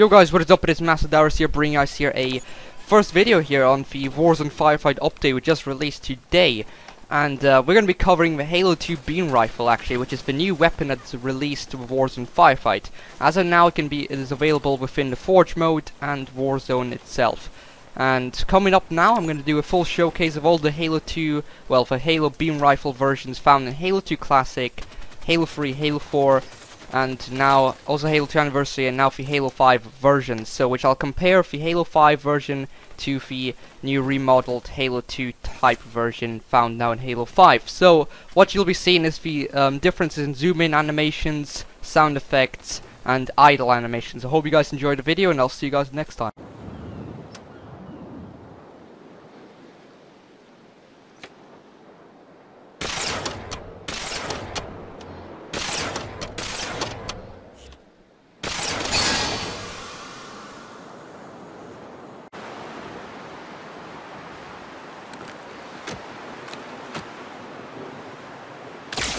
Yo guys, what is up? It is Master Davros here, bringing us here a first video here on the Warzone Firefight update we just released today. And uh, we're going to be covering the Halo 2 beam rifle actually, which is the new weapon that's released to Warzone Firefight. As of now, it can be it is available within the Forge mode and Warzone itself. And coming up now, I'm going to do a full showcase of all the Halo 2, well, the Halo beam rifle versions found in Halo 2 Classic, Halo 3, Halo 4, and now also Halo 2 Anniversary and now the Halo 5 version. So which I'll compare the Halo 5 version to the new remodeled Halo 2 type version found now in Halo 5. So what you'll be seeing is the um, differences in zoom in animations, sound effects, and idle animations. I hope you guys enjoyed the video and I'll see you guys next time.